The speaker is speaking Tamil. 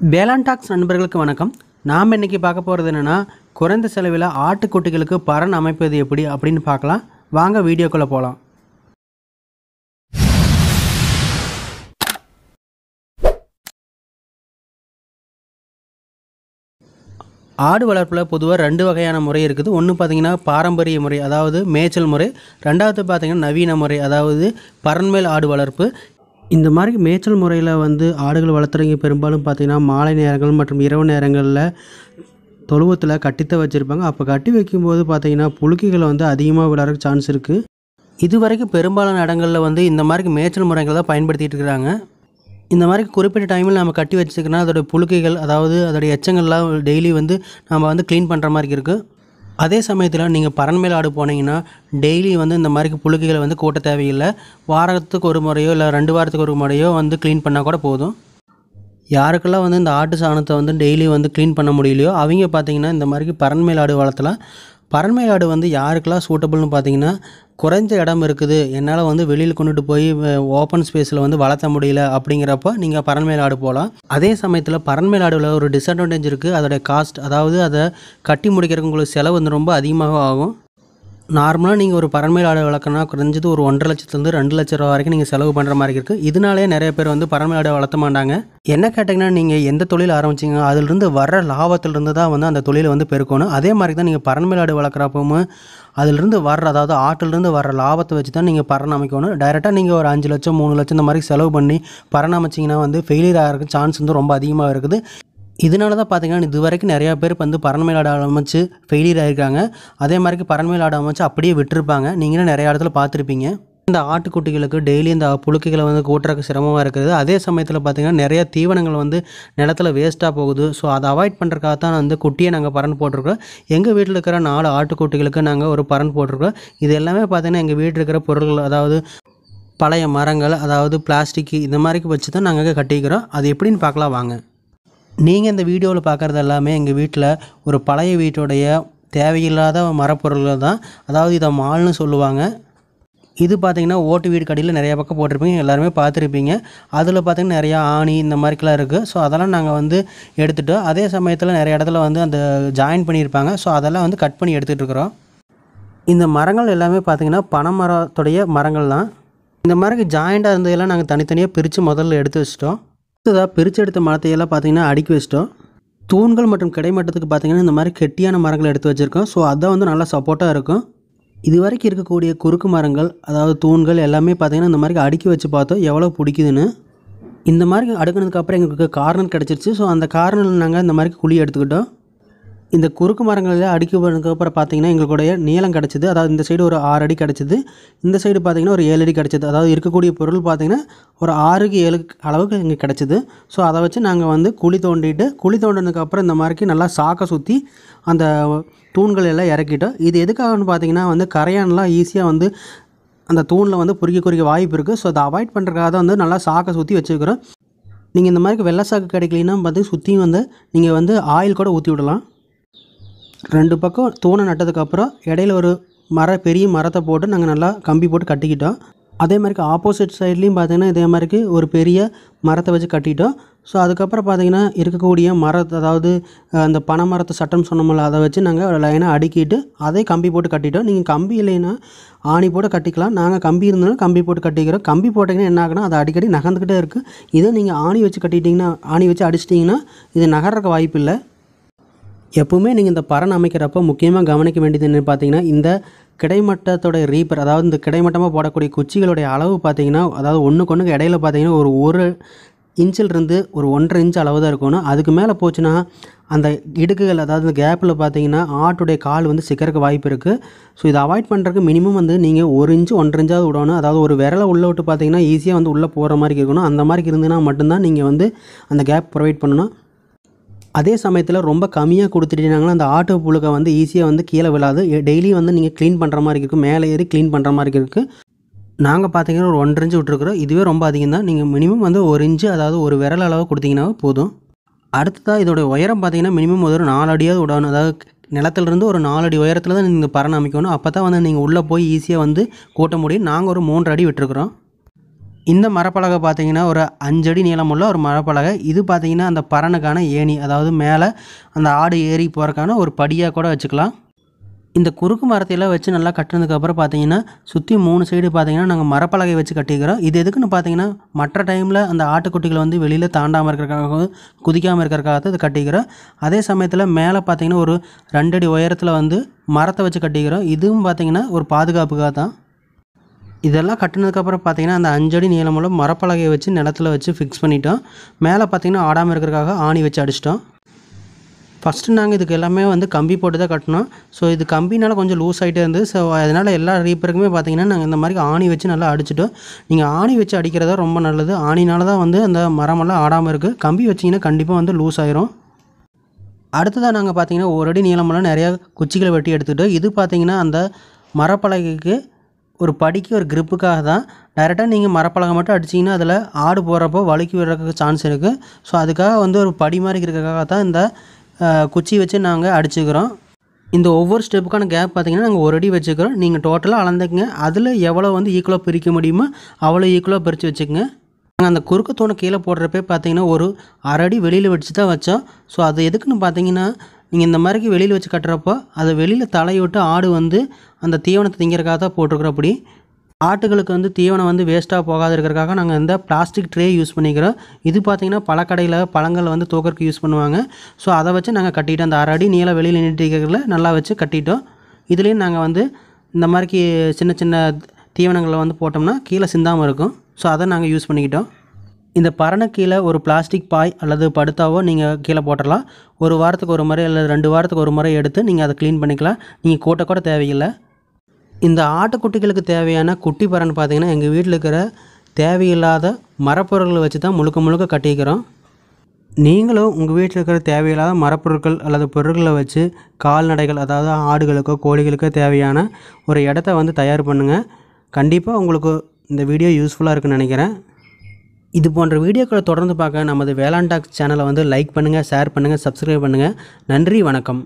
பேலான்டாக்ஸ் நண்பர்களுக்கு வணக்கம். நாம் இன்னைக்கு பார்க்க போகிறது என்னென்னா குறைந்த செலவில் ஆட்டுக்குட்டிகளுக்கு பறன் அமைப்பது எப்படி அப்படின்னு பார்க்கலாம். வாங்க வீடியோக்குள்ளே போகலாம் ஆடு வளர்ப்பில் பொதுவாக ரெண்டு வகையான முறை இருக்குது. ஒன்று பார்த்தீங்கன்னா பாரம்பரிய முறை அதாவது மேய்ச்சல் முறை. ரெண்டாவது பார்த்தீங்கன்னா நவீன முறை அதாவது பரன்மேல் ஆடு வளர்ப்பு. இந்த மாதிரி மேய்ச்சல் முறையில் வந்து ஆடுகள் வளர்த்துறவங்க பெரும்பாலும் பார்த்தீங்கன்னா மாலை நேரங்கள் மற்றும் இரவு நேரங்களில் தொழுவத்தில் கட்டித்த வச்சுருப்பாங்க. அப்போ கட்டி வைக்கும்போது பார்த்திங்கன்னா புழுக்கைகள் வந்து அதிகமாக விளையாடுறதுக்கு சான்ஸ் இருக்குது இது வரைக்கும் பெரும்பாலான இடங்களில் வந்து இந்த மாதிரி மேய்ச்சல் முறைகளை தான் பயன்படுத்திகிட்டு இருக்கிறாங்க இந்த மாதிரி குறிப்பிட்ட டைமில் நம்ம கட்டி வச்சுக்கனா அதோடைய புழுக்கைகள் அதாவது அதோடைய எச்சங்கள்லாம் டெய்லி வந்து நம்ம வந்து க்ளீன் பண்ணுற மாதிரி இருக்குது அதே சமயத்தில் நீங்கள் பரன்மேல் ஆடு போனீங்கன்னா டெய்லி வந்து இந்த மாதிரி புழுக்கைகளை வந்து கூட்ட தேவையில்லை. வாரத்துக்கு ஒரு முறையோ இல்லை ரெண்டு வாரத்துக்கு ஒரு முறையோ வந்து க்ளீன் பண்ணால் கூட போதும். யாருக்கெல்லாம் வந்து இந்த ஆட்டு சாணத்தை வந்து டெய்லி வந்து க்ளீன் பண்ண முடியலையோ அவங்க பார்த்தீங்கன்னா இந்த மாதிரி பரன்மேல் ஆடு பரண்மை ஆடு வந்து யாருக்கெல்லாம் சூட்டபுள்னு பார்த்தீங்கன்னா குறைஞ்ச இடம் இருக்குது. என்னால் வந்து வெளியில் கொண்டுட்டு போய் ஓப்பன் ஸ்பேஸில் வந்து வளர்த்த முடியல அப்படிங்கிறப்ப நீங்கள் பரன்மேல் ஆடு போகலாம் அதே சமயத்தில் பரண்மை ஆடுல ஒரு டிஸ்அட்வான்டேஜ் இருக்குது அதோடைய காஸ்ட் அதாவது அதை கட்டி முடிக்கிறதுக்கு உங்களுக்கு செலவு வந்து ரொம்ப அதிகமாக ஆகும். நார்மலாக நீங்கள் ஒரு பரன்மேல் ஆடு வளர்க்கணும்னா குறைஞ்சது ஒரு ஒன்றரை லட்சத்துலேருந்து ரெண்டு லட்ச ரூபா வரைக்கும் நீங்கள் செலவு பண்ணுற மாதிரி இருக்குது இதனாலே நிறைய பேர் வந்து பரன்மேல் ஆடை வளர்த்த மாட்டாங்க. என்ன கேட்டிங்கன்னா நீங்கள் எந்த தொழில் ஆரம்பிச்சிங்க அதிலிருந்து வர்ற லாபத்திலிருந்து தான் வந்து அந்த தொழிலை வந்து பெருக்கணும். அதே மாதிரி தான் நீங்கள் பரன்மேல் ஆடு வளர்க்குறப்பவும் அதிலிருந்து வர்ற அதாவது ஆட்டிலிருந்து வர்ற லாபத்தை வச்சு தான் நீங்கள் பரண் அமைக்கணும். டைரெக்டாக நீங்கள் ஒரு அஞ்சு லட்சம் மூணு லட்சம் இந்த மாதிரி செலவு பண்ணி பரண் அமைச்சிங்கன்னா வந்து ஃபெயிலியர் ஆகிறதுக்கு சான்ஸ் வந்து ரொம்ப அதிகமாக இருக்குது. இதனால தான் பார்த்தீங்கன்னா இது வரைக்கும் நிறையா பேர் இப்போ வந்து பரண்மையில் ஆட அமைச்சு ஃபெயிலியர் ஆகிருக்காங்க அதே மாதிரி பரன்மேல் ஆட அமைச்சு அப்படியே விட்டுருப்பாங்க. நீங்களும் நிறைய இடத்துல பார்த்துருப்பீங்க. இந்த ஆட்டுக்குட்டிகளுக்கு டெய்லி இந்த புழுக்கைகளை வந்து கூட்டுறதுக்கு சிரமமாக இருக்குது. அதே சமயத்தில் பார்த்தீங்கன்னா நிறைய தீவனங்கள் வந்து நிலத்துல வேஸ்ட்டாக போகுது. ஸோ அதை அவாய்ட் பண்ணுறக்காக தான் வந்து குட்டியை நாங்கள் பரன் போட்டிருக்கோம். எங்கள் வீட்டில் இருக்கிற நாலு ஆட்டுக்குட்டிகளுக்கு நாங்கள் ஒரு பரன் போட்டிருக்கோம். இது எல்லாமே பார்த்தீங்கன்னா எங்கள் வீட்டில் இருக்கிற பொருட்கள் அதாவது பழைய மரங்கள் அதாவது பிளாஸ்டிக் இந்த மாதிரி வச்சு தான் நாங்கள் கட்டிக்கிறோம். அது எப்படின்னு பார்க்கலாம் வாங்க. நீங்கள் இந்த வீடியோவில் பார்க்குறது எல்லாமே எங்கள் வீட்டில் ஒரு பழைய வீட்டுடைய தேவையில்லாத மரப்பொருள்கள் தான். அதாவது இதை மால்னு சொல்லுவாங்க. இது பார்த்தீங்கன்னா ஓட்டு வீடு கடையில் நிறையா பக்கம் போட்டிருப்பீங்க. எல்லாருமே பார்த்துருப்பீங்க அதில் பார்த்தீங்கன்னா நிறையா ஆணி இந்த மாதிரிக்கெலாம் இருக்குது ஸோ அதெல்லாம் நாங்கள் வந்து எடுத்துட்டோம் அதே சமயத்தில் நிறைய இடத்துல வந்து அந்த ஜாயின் பண்ணியிருப்பாங்க. ஸோ அதெல்லாம் வந்து கட் பண்ணி எடுத்துகிட்டு இருக்கிறோம். இந்த மரங்கள் எல்லாமே பார்த்தீங்கன்னா பனைமரத்துடைய மரங்கள் தான். இந்த மாதிரி ஜாயிண்டாக இருந்ததெல்லாம் நாங்கள் தனித்தனியாக பிரித்து முதல்ல எடுத்து வச்சிட்டோம். அடுத்ததாக பிரித்து எடுத்த மரத்தையெல்லாம் பார்த்தீங்கன்னா அடுக்கி வச்சிட்டோம். தூண்கள் மற்றும் கிடைமட்டத்துக்கு பார்த்தீங்கன்னா இந்த மாதிரி கெட்டியான மரங்கள் எடுத்து வச்சுருக்கோம். ஸோ அதான் வந்து நல்லா சப்போர்ட்டாக இருக்கும். இது வரைக்கும் இருக்கக்கூடிய குறுக்கு மரங்கள் அதாவது தூண்கள் எல்லாமே பார்த்தீங்கன்னா இந்த மாதிரி அடுக்கி வச்சு பார்த்தோம். எவ்வளோ பிடிக்குதுன்னு. இந்த மாதிரி அடுக்கினதுக்கப்புறம் எங்களுக்கு கார்னர் கிடச்சிருச்சு. ஸோ அந்த கார்னரில் நாங்கள் இந்த மாதிரி குழி எடுத்துக்கிட்டோம். இந்த குறுக்கு மரங்களில் அடுக்கி அப்புறம் பார்த்தீங்கன்னா எங்களுடைய நீளம் கிடச்சிது. அதாவது இந்த சைடு ஒரு ஆறு அடி கிடச்சிது. இந்த சைடு பார்த்தீங்கன்னா ஒரு ஏழு அடி கிடச்சிது. அதாவது இருக்கக்கூடிய பொருள் பார்த்தீங்கன்னா ஒரு ஆறுக்கு ஏழு அளவுக்கு இங்கே கிடச்சிது. ஸோ அதை வச்சு நாங்கள் வந்து குழி தோண்டிட்டு குழி தோண்டினதுக்கப்புறம் இந்த மாதிரிக்கு நல்லா சாக்கை சுற்றி அந்த தூண்கள் எல்லாம் இறக்கிட்டோம். இது எதுக்காகன்னு பார்த்தீங்கன்னா வந்து கரையான்லாம் ஈஸியாக வந்து அந்த தூணில் வந்து பொறிக்க குறிக்க வாய்ப்பு இருக்குது ஸோ அதை அவாய்ட் பண்ணுறதுக்காக தான் வந்து நல்லா சாக்கை சுற்றி வச்சுருக்கிறோம். நீங்கள் இந்த மாதிரி வெள்ளை சாக்கு கிடைக்கலன்னா பார்த்து சுற்றியும் வந்து நீங்கள் வந்து ஆயில் கூட ஊற்றி விடலாம். ரெண்டு பக்கம் தூணை நட்டதுக்கப்புறம் இடையில ஒரு மர பெரிய மரத்தை போட்டு நாங்கள் நல்லா கம்பி போட்டு கட்டிக்கிட்டோம். அதே மாதிரி ஆப்போசிட் சைட்லேயும் பார்த்தீங்கன்னா இதே மாதிரிக்கு ஒரு பெரிய மரத்தை வச்சு கட்டிட்டோம். ஸோ அதுக்கப்புறம் பார்த்தீங்கன்னா இருக்கக்கூடிய மரத்தை அதாவது அந்த பனை மரத்தை சட்டம் சொன்னோம்ல அதை வச்சு நாங்கள் லைனாக அடுக்கிட்டு அதே கம்பி போட்டு கட்டிட்டோம். நீங்கள் கம்பி இல்லைன்னா ஆணி போட்டு கட்டிக்கலாம். நாங்கள் கம்பி இருந்தாலும் கம்பி போட்டு கட்டிக்கிறோம். கம்பி போட்டிங்கன்னா என்ன ஆகுனா அது அடிக்கடி நகர்ந்துக்கிட்டே இருக்குது இதே நீங்கள் ஆணி வச்சு கட்டிட்டிங்கன்னா ஆணி வச்சு அடிச்சிட்டிங்கன்னா இது நகர்றதுக்கு வாய்ப்பு இல்லை எப்பவுமே நீங்கள் இந்த பறன் அமைக்கிறப்போ முக்கியமாக கவனிக்க வேண்டியது என்னென்னு பார்த்தீங்கன்னா இந்த கிடைமட்டத்தோட ரீப்பர் அதாவது இந்த கிடைமட்டமாக போடக்கூடிய குச்சிகளுடைய அளவு பார்த்தீங்கன்னா அதாவது ஒன்றுக்கு ஒன்றுக்கு இடையில பார்த்தீங்கன்னா ஒரு ஒரு இன்ச்சிலிருந்து ஒரு ஒன்றரை இன்ச் அளவு தான் இருக்கணும். அதுக்கு மேலே போச்சுன்னா அந்த இடுக்குகள் அதாவது இந்த கேப்பில் பார்த்தீங்கன்னா ஆட்டுடைய கால் வந்து சிக்கறக்கு வாய்ப்பு இருக்குது ஸோ இதை அவாய்ட் பண்ணுறதுக்கு மினிமம் வந்து நீங்கள் ஒரு இன்ச்சு ஒன்றரை இன்ச்சாவது விடணும். அதாவது ஒரு விரலை உள்ளே விட்டு பார்த்தீங்கன்னா ஈஸியாக வந்து உள்ளே போகிற மாதிரி இருக்கணும். அந்த மாதிரி இருந்ததுன்னா மட்டும்தான் நீங்கள் வந்து அந்த கேப் ப்ரொவைட் பண்ணணும். அதே சமயத்தில் ரொம்ப கம்மியாக கொடுத்துட்டீங்கன்னா அந்த ஆட்டோ புழுக்கை வந்து ஈஸியாக வந்து கீழே விழாது. டெய்லி வந்து நீங்கள் க்ளீன் பண்ணுற மாதிரி இருக்கும் மேலே ஏறி க்ளீன் பண்ணுற மாதிரி இருக்குது நாங்கள் பார்த்தீங்கன்னா ஒரு ஒன்றரை இன்ச்சு விட்ருக்குறோம் இதுவே ரொம்ப அதிகம் தான். நீங்கள் மினிமம் வந்து ஒரு இன்ச்சு அதாவது ஒரு விரல் அளவு கொடுத்தீங்கன்னா போதும். அடுத்ததாக இதோட உயரம் பார்த்தீங்கன்னா மினிமம் ஒரு நாலு அடியாவது விடணும். அதாவது நிலத்துலேருந்து ஒரு நாலு அடி உயரத்தில் தான் நீங்கள் பரணம் அமைக்கணும். அப்போ தான் வந்து நீங்கள் உள்ளே போய் ஈஸியாக வந்து கூட்ட முடியும். நாங்கள் ஒரு மூன்று அடி விட்டுருக்குறோம். இந்த மரப்பலகை பார்த்தீங்கன்னா ஒரு அஞ்சடி நீளமுள்ள ஒரு மரப்பலகை. இது பார்த்தீங்கன்னா அந்த பறனுக்கான ஏணி அதாவது மேலே அந்த ஆடு ஏறி போகிறக்கான ஒரு படியாக கூட வச்சுக்கலாம். இந்த குறுக்கு மரத்தையெல்லாம் வச்சு நல்லா கட்டினதுக்கப்புறம் பார்த்தீங்கன்னா சுற்றி மூணு சைடு பார்த்தீங்கன்னா நாங்கள் மரப்பலகை வச்சு கட்டிக்கிறோம். இது எதுக்குன்னு பார்த்தீங்கன்னா மற்ற டைமில் அந்த ஆட்டுக்குட்டிகள் வந்து வெளியில் தாண்டாமல் இருக்கிறக்காகவும் குதிக்காமல் இருக்கிறக்காக தான் இது கட்டிக்கிறோம். அதே சமயத்தில் மேலே பார்த்தீங்கன்னா ஒரு ரெண்டடி உயரத்தில் வந்து மரத்தை வச்சு கட்டிக்கிறோம். இதுவும் பார்த்தீங்கன்னா ஒரு பாதுகாப்புக்காக தான் இதெல்லாம் கட்டினதுக்கப்புறம் பார்த்தீங்கன்னா அந்த அஞ்சடி நீளமுள்ள மரப்பலகையை வச்சு நிலத்துல வச்சு ஃபிக்ஸ் பண்ணிட்டோம். மேலே பார்த்தீங்கன்னா ஆடாமல் இருக்கிறதுக்காக ஆணி வச்சு அடிச்சிட்டோம். ஃபஸ்ட்டு நாங்கள் இதுக்கு எல்லாமே வந்து கம்பி போட்டு தான் கட்டினோம். ஸோ இது கம்பினால் கொஞ்சம் லூஸ் ஆகிட்டே இருந்தது. ஸோ அதனால் எல்லா ரீப்பருக்குமே பார்த்தீங்கன்னா நாங்கள் இந்த மாதிரி ஆணி வச்சு நல்லா அடிச்சிட்டோம். நீங்கள் ஆணி வச்சு அடிக்கிறதா ரொம்ப நல்லது. ஆணினால தான் வந்து அந்த மரமெல்லாம் ஆடாமல் இருக்குது கம்பி வச்சிங்கன்னா கண்டிப்பாக வந்து லூஸ் ஆயிரும். அடுத்ததாக நாங்கள் பார்த்தீங்கன்னா ஒரு அடி நீளமெல்லாம் நிறையா குச்சிகளை வெட்டி எடுத்துக்கிட்டோம் இது பார்த்திங்கன்னா அந்த மரப்பலகைக்கு ஒரு படிக்கு ஒரு க்ரிப்புக்காக தான் டைரெக்டாக நீங்கள் மரப்பலகை மட்டும் அடிச்சிங்கன்னா அதில் ஆடு போகிறப்போ வழுக்கி விடுறதுக்கு சான்ஸ் இருக்குது ஸோ அதுக்காக வந்து ஒரு படி மாதிரி இருக்கிறதுக்காக தான் இந்த குச்சி வச்சு நாங்கள் அடிச்சுக்கிறோம். இந்த ஒவ்வொரு ஸ்டெப்புக்கான கேப் பார்த்தீங்கன்னா நாங்கள் ஒரு அடி வச்சுக்கிறோம். நீங்கள் டோட்டலாக அளந்துக்குங்க. அதில் எவ்வளோ வந்து ஈக்குவலாக பிரிக்க முடியுமோ அவ்வளோ ஈக்குவலாக பிரித்து வச்சுக்கோங்க. நாங்கள் அந்த குறுக்கு தூணை கீழே போடுறப்பே பார்த்தீங்கன்னா ஒரு அரை அடி வெளியில் வச்சு தான் வச்சோம். ஸோ அது எதுக்குன்னு பார்த்தீங்கன்னா நீங்கள் இந்த மாதிரிக்கு வெளியில் வச்சு கட்டுறப்போ அதை வெளியில் தலையை விட்டு ஆடு வந்து அந்த தீவனத்தை திங்கிறக்காக தான் போட்டிருக்கிறப்படி ஆட்டுகளுக்கு வந்து தீவனம் வந்து வேஸ்ட்டாக போகாத இருக்கிறக்காக நாங்கள் இந்த பிளாஸ்டிக் ட்ரே யூஸ் பண்ணிக்கிறோம். இது பார்த்திங்கன்னா பழக்கடையில் பழங்கள் வந்து தூக்கறக்கு யூஸ் பண்ணுவாங்க. ஸோ அதை வச்சு நாங்கள் கட்டிட்டோம். அந்த அரை அடி நீளம் வெளியில் நின்றுக்கிறதுல நல்லா வச்சு கட்டிட்டோம். இதுலேயும் நாங்கள் வந்து இந்த மாதிரிக்கு சின்ன சின்ன தீவனங்களை வந்து போட்டோம்னா கீழே சிந்தாமல் இருக்கும். ஸோ அதை நாங்கள் யூஸ் பண்ணிக்கிட்டோம். இந்த பறனை கீழே ஒரு பிளாஸ்டிக் பாய் அல்லது படுத்தாவோ நீங்கள் கீழே போட்டுடலாம் ஒரு வாரத்துக்கு ஒரு முறை அல்லது ரெண்டு வாரத்துக்கு ஒரு முறை எடுத்து நீங்கள் அதை க்ளீன் பண்ணிக்கலாம். நீங்கள் கூட்ட கூட தேவையில்லை. இந்த ஆட்டுக்குட்டிகளுக்கு தேவையான குட்டி பறன் பார்த்தீங்கன்னா எங்கள் வீட்டில் இருக்கிற தேவையில்லாத மரப்பொருட்களை வச்சு தான் முழுக்க முழுக்க கட்டிக்கிறோம். நீங்களும் உங்கள் வீட்டில் இருக்கிற தேவையில்லாத மரப்பொருட்கள் அல்லது பொருட்களை வச்சு கால்நடைகள் அதாவது ஆடுகளுக்கோ கோழிகளுக்கோ தேவையான ஒரு இடத்த வந்து தயார் பண்ணுங்கள் கண்டிப்பாக உங்களுக்கு இந்த வீடியோ யூஸ்ஃபுல்லாக இருக்குன்னு நினைக்கிறேன். இது போன்ற வீடியோக்களை தொடர்ந்து பார்க்க நமது வேளாண் டாக்ஸ் சேனலை வந்து லைக் பண்ணுங்கள் ஷேர் பண்ணுங்கள் சப்ஸ்கிரைப் பண்ணுங்கள் நன்றி வணக்கம்.